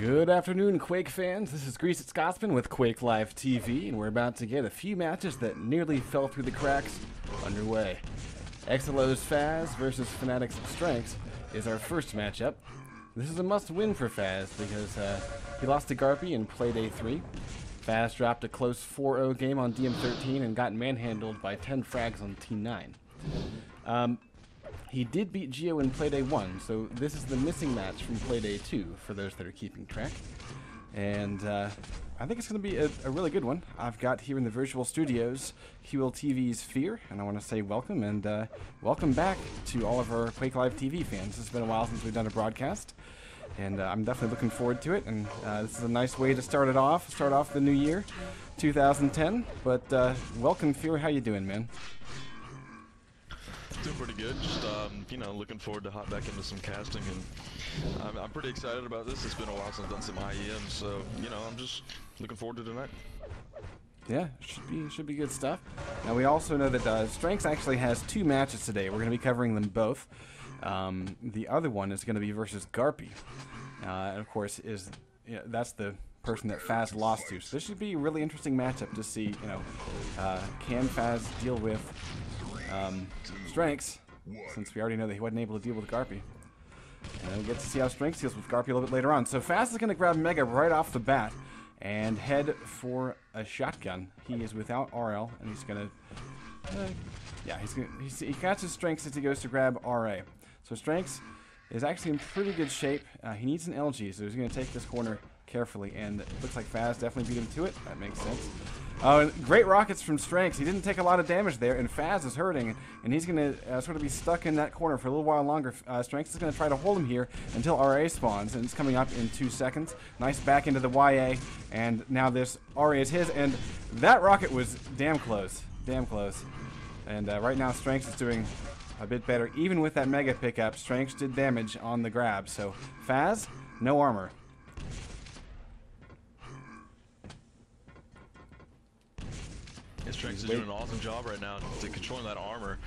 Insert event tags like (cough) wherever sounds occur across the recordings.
Good afternoon, Quake fans. This is Greased Scotsman with Quake Live TV, and we're about to get a few matches that nearly fell through the cracks underway. XLO's Fazz versus Fnatic's Strenx is our first matchup. This is a must-win for Fazz because uh, he lost to Garpy in Playday 3. Fazz dropped a close 4-0 game on DM13 and got manhandled by 10 frags on T9. Um, he did beat Geo in Playday 1, so this is the missing match from Playday 2 for those that are keeping track. And uh, I think it's going to be a, a, really good one. I've got here in the virtual studios QLTV's Fear, and I want to say welcome and uh, welcome back to all of our Quake Live TV fans. It's been a while since we've done a broadcast, and uh, I'm definitely looking forward to it. And uh, this is a nice way to start it off, start off the new year, 2010. But uh, welcome, Fear. How you doing, man? Doing pretty good. Just um, you know, looking forward to hop back into some casting, and I'm, I'm, pretty excited about this. It's been a while since I've done some IEM, so you know, I'm just looking forward to tonight. Yeah, should be should be good stuff. Now we also know that uh, Strenx actually has two matches today. We're going to be covering them both. Um, the other one is going to be versus Garpy, uh, and of course is you know, that's the person that Fazz lost to. So this should be a really interesting matchup to see. You know, uh, can Fazz deal with um, Strenx, since we already know that he wasn't able to deal with Garpy. And we get to see how Strenx deals with Garpy a little bit later on. So Fazz is going to grab Mega right off the bat and head for a shotgun. He is without RL, and he's going to... Uh, yeah, he's gonna, he's, he catches Strenx as he goes to grab RA. So Strenx is actually in pretty good shape. Uh, he needs an LG, so he's going to take this corner carefully, and it looks like Fazz definitely beat him to it. That makes sense. Uh, great rockets from Strenx. He didn't take a lot of damage there, and Fazz is hurting, and he's going to uh, sort of be stuck in that corner for a little while longer. Uh, Strenx is going to try to hold him here until RA spawns, and it's coming up in two seconds. Nice back into the YA, and now this RA is his, and that rocket was damn close. Damn close. And uh, right now, Strenx is doing a bit better. Even with that Mega pickup, Strenx did damage on the grab. So, Fazz, no armor. His Strenx is doing an awesome job right now to controlling that armor.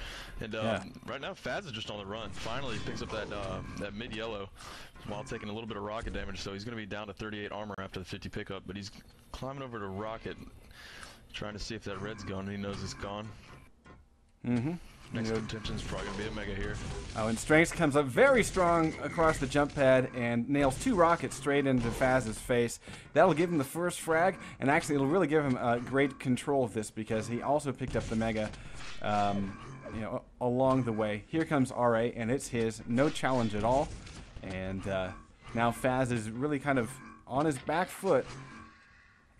And um, yeah. right now, Fazz is just on the run. Finally, he picks up that uh, that mid yellow while taking a little bit of rocket damage. So he's going to be down to 38 armor after the 50 pickup. But he's climbing over to rocket, trying to see if that red's gone. He knows it's gone. Mm-hmm. Next contention is probably to be a Mega here. Oh, and Strenx comes up very strong across the jump pad and nails two rockets straight into Fazz's face. That'll give him the first frag, and actually it'll really give him uh, great control of this because he also picked up the Mega um, you know, along the way. Here comes RA, and it's his. No challenge at all. And uh, now Fazz is really kind of on his back foot.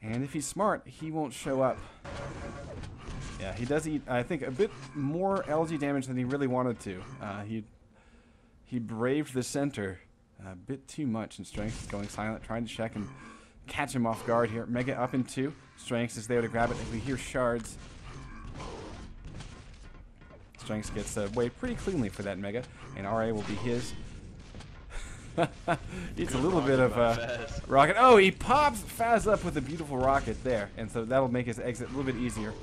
And if he's smart, he won't show up. Yeah, he does eat, I think, a bit more LG damage than he really wanted to. Uh, he he braved the center a bit too much, and Strenx is going silent, trying to check and catch him off guard here. Mega up in two. Strenx is there to grab it. We hear shards. Strenx gets away pretty cleanly for that Mega, and RA will be his. (laughs) It's a little bit of a rocket. Oh, he pops Fazz up with a beautiful rocket there, and so that'll make his exit a little bit easier.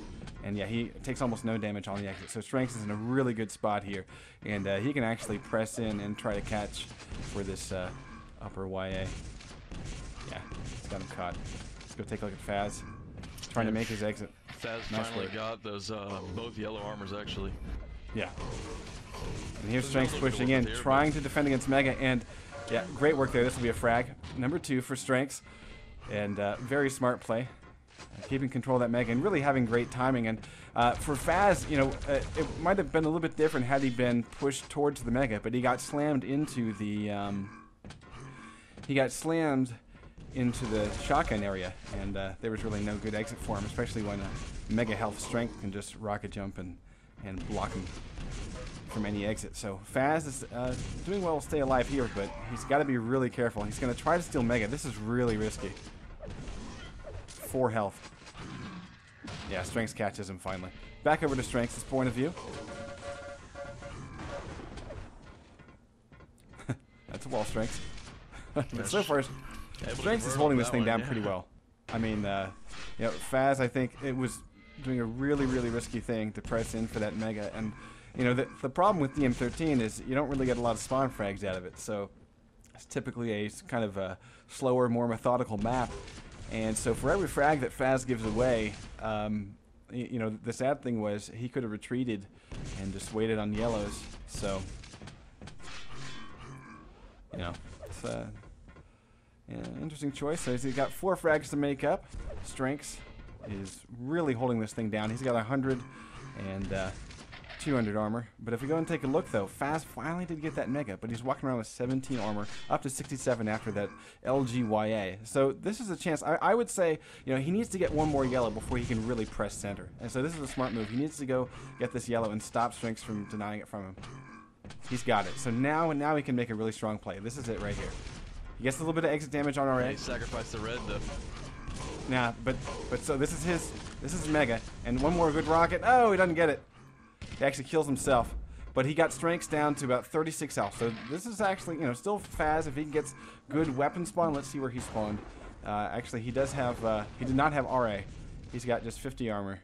And yeah, he takes almost no damage on the exit. So Strenx is in a really good spot here. And uh, he can actually press in and try to catch for this uh, upper YA. Yeah, he's got him caught. Let's go take a look at Fazz. Trying to make his exit. Fazz nice finally work. got those uh, both yellow armors actually. Yeah. And here's Strenx pushing in, trying to defend against Mega. And yeah, great work there. This will be a frag. Number two for Strenx. And uh, very smart play keeping control of that Mega and really having great timing. And uh, for Fazz, you know, uh, it might have been a little bit different had he been pushed towards the Mega, but he got slammed into the um, he got slammed into the shotgun area, and uh, there was really no good exit for him, especially when a Mega Health Strenx can just rocket jump and and block him from any exit. So Fazz is uh, doing well to stay alive here, but he's got to be really careful. He's going to try to steal Mega. This is really risky four health. Yeah, Strenx catches him finally. Back over to Strenx' point of view. (laughs) That's a wall Strenx. (laughs) but so far, Strenx is holding this thing one, down yeah. pretty well. I mean, uh, you know, Fazz, I think it was doing a really, really risky thing to press in for that Mega. And, you know, the, the problem with DM13 is you don't really get a lot of spawn frags out of it. So It's typically a kind of a slower, more methodical map. And so for every frag that Fazz gives away, um, you know, the sad thing was he could have retreated and just waited on yellows. So, you know, it's a yeah, interesting choice. So he's got four frags to make up. Strenx is really holding this thing down. He's got 100 and uh, 200 armor. But if we go and take a look, though, Fazz finally did get that Mega, but he's walking around with 17 armor, up to 67 after that LGYA. So this is a chance. I, I would say, you know, he needs to get one more yellow before he can really press center. And so this is a smart move. He needs to go get this yellow and stop Strenx from denying it from him. He's got it. So now, now he can make a really strong play. This is it right here. He gets a little bit of exit damage on our He sacrificed the red, though. Nah, but but so this is his this is mega and one more good rocket. Oh, he doesn't get it. He actually kills himself. But he got strenx down to about 36 health. So this is actually, you know, still Fazz if he gets good weapon spawn. Let's see where he spawned. Uh, actually, he does have, uh, he did not have RA. He's got just 50 armor.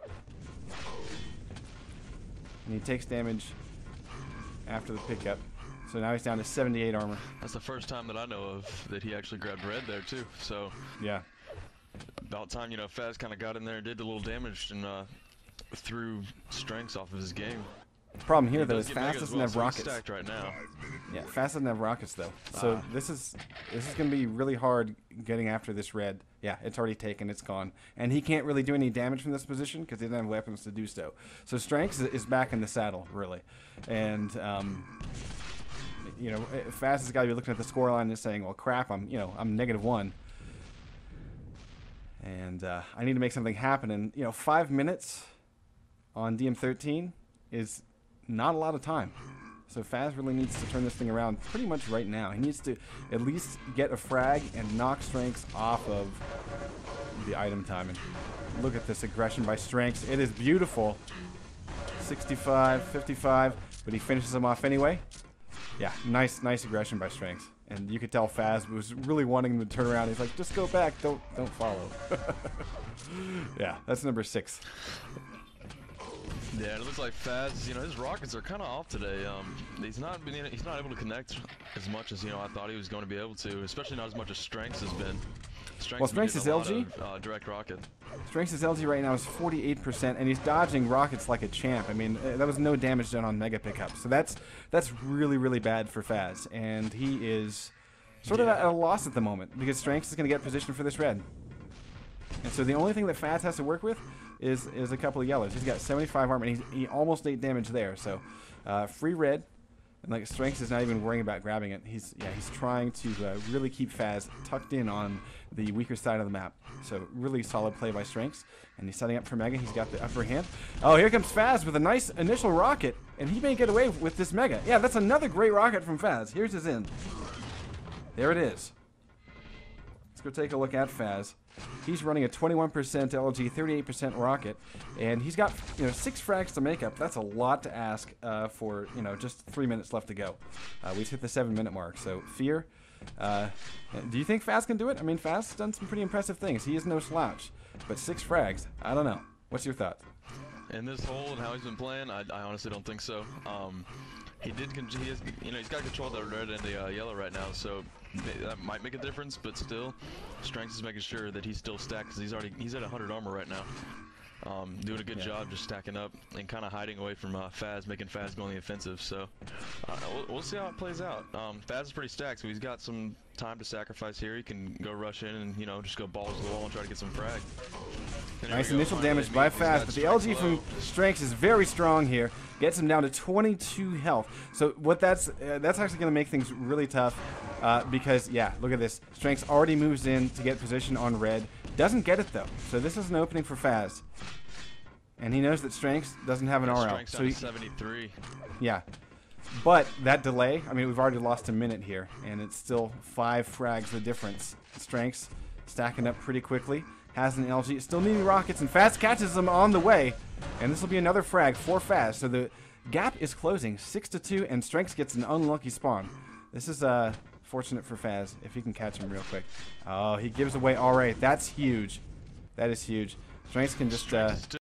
And he takes damage after the pickup. So now he's down to 78 armor. That's the first time that I know of that he actually grabbed red there too. So yeah, about time you know Fazz kind of got in there and did a little damage and uh, threw strenx off of his game. The problem here, he though, is Fazz doesn't well, have so rockets. Stacked right now. Yeah, Fazz doesn't have rockets though. So ah. this is this is gonna be really hard getting after this red. Yeah, it's already taken. It's gone, and he can't really do any damage from this position because he doesn't have weapons to do so. So Strenx is back in the saddle really, and um, you know, Fazz has got to be looking at the scoreline and saying, "Well, crap, I'm you know I'm one." And uh, I need to make something happen. And you know, five minutes on DM13 is not a lot of time. So Fazz really needs to turn this thing around pretty much right now. He needs to at least get a frag and knock Strenx off of the item timing. Look at this aggression by Strenx. It is beautiful. 65, 55, but he finishes him off anyway. Yeah, nice, nice aggression by Strenx. And you could tell Fazz was really wanting him to turn around. He's like, just go back, don't don't follow. (laughs) yeah, that's number six. Yeah, it looks like Fazz, you know, his rockets are kind of off today. Um, he's not been, he's not able to connect as much as you know I thought he was going to be able to, especially not as much as Strenx has been. Strenx well, Strenx is LG. Of, uh, direct rocket. Strenx is LG right now is 48%, and he's dodging rockets like a champ. I mean, uh, that was no damage done on mega pickup, so that's that's really really bad for Fazz, and he is sort yeah. of at a loss at the moment because Strenx is going to get positioned for this red. And so the only thing that Fazz has to work with is is a couple of yellows. He's got 75 armor, and he's, he almost ate damage there. So uh, free red, and like Strenx is not even worrying about grabbing it. He's yeah he's trying to uh, really keep Fazz tucked in on the weaker side of the map. So really solid play by Strenx, and he's setting up for Mega. He's got the upper hand. Oh, here comes Fazz with a nice initial rocket, and he may get away with this Mega. Yeah, that's another great rocket from Fazz. Here's his end. There it is. Go take a look at Fazz. He's running a 21% LG, 38% rocket, and he's got you know six frags to make up. That's a lot to ask uh, for you know just three minutes left to go. Uh, we hit the seven minute mark. So fear. Uh, do you think Fazz can do it? I mean, Fazz done some pretty impressive things. He is no slouch, but six frags. I don't know. What's your thoughts? In this hole and how he's been playing, I, I honestly don't think so. Um, he did. He has, you know, he's got control of the red and the uh, yellow right now, so that might make a difference. But still, Strenx is making sure that he's still stacked because he's already he's at 100 armor right now. Um, doing a good yeah. job just stacking up and kind of hiding away from uh, Fazz, making Fazz go on the offensive. So uh, we'll, we'll, see how it plays out. Um, Fazz is pretty stacked, so he's got some time to sacrifice here. He can go rush in and you know just go balls to the wall and try to get some frag. Nice initial damage by Fazz, but the LG low. from Strenx is very strong here. Gets him down to 22 health. So what that's uh, that's actually going to make things really tough uh, because yeah, look at this. Strenx already moves in to get position on red. Doesn't get it though. So this is an opening for Fazz. And he knows that Strenx doesn't have an RL. So he, 73. Yeah. But that delay, I mean, we've already lost a minute here, and it's still five frags the difference. Strenx stacking up pretty quickly. Has an LG, still needing rockets, and Fazz catches them on the way. And this will be another frag for Faz. So the gap is closing, 6 to 2, and Strenx gets an unlucky spawn. This is uh, fortunate for Fazz, if he can catch him real quick. Oh, he gives away All right, That's huge. That is huge. Strenx can just... Uh,